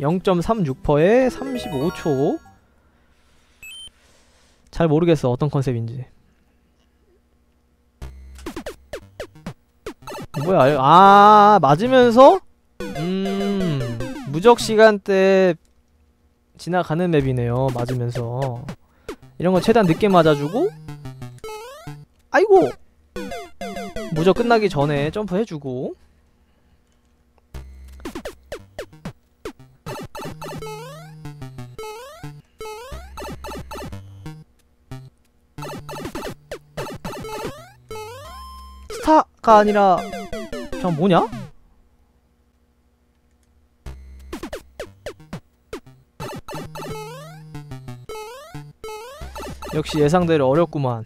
0.36%에 35초. 잘 모르겠어 어떤 컨셉인지. 뭐야 아 맞으면서? 음 무적 시간대 지나가는 맵이네요 맞으면서. 이런 거 최대한 늦게 맞아주고 아이고! 무적 끝나기 전에 점프해주고 스타가 아니라 저 뭐냐? 역시 예상대로 어렵구만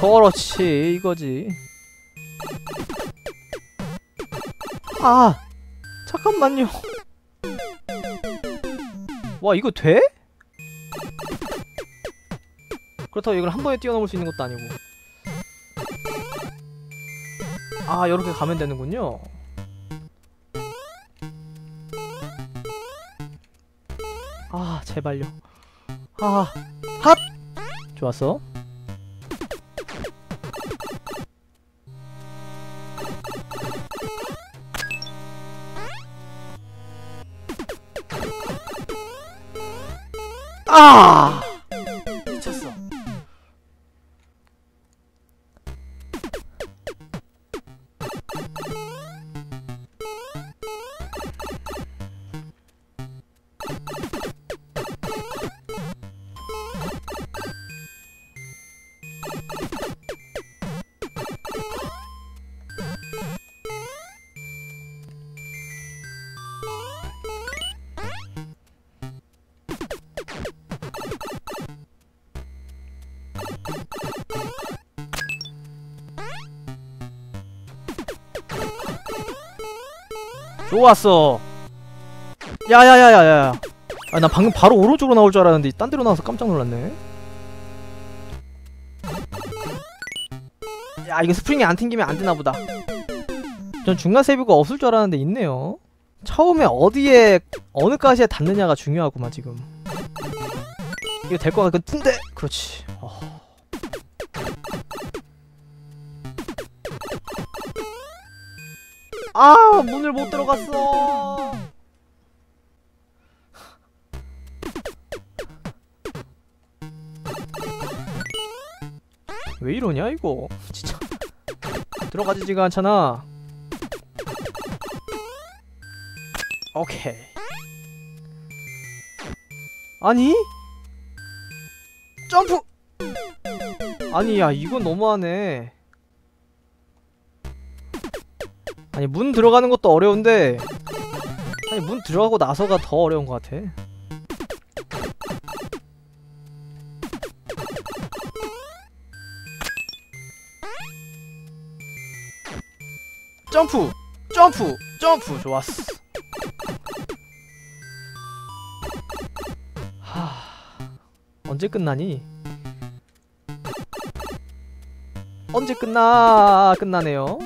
그렇지 이거지 아 잠깐만요 와 이거 돼? 그렇다고 이걸 한 번에 뛰어넘을 수 있는 것도 아니고. 아 요렇게 가면 되는군요. 아 제발요. 아 핫! 좋았어. 아 좋았어. 야야야야야. 아나 방금 바로 오른쪽으로 나올 줄 알았는데 딴 데로 나와서 깜짝 놀랐네. 야 이거 스프링이 안 튕기면 안 되나 보다. 전 중간 세이브가 없을 줄 알았는데 있네요. 처음에 어디에 어느 가시에 닿느냐가 중요하구만 지금. 이거 될 것 같은데? 그렇지. 어. 아 문을 못 들어갔어. 왜 이러냐 이거? 진짜. 들어가지지가 않잖아. 오케이. 아니? 점프! 아니 야 이건 너무하네 아니 문 들어가는 것도 어려운데 아니 문 들어가고 나서가 더 어려운 것 같아 점프! 점프! 점프! 좋았어 하... 언제 끝나니? 언제 끝나? 끝나네요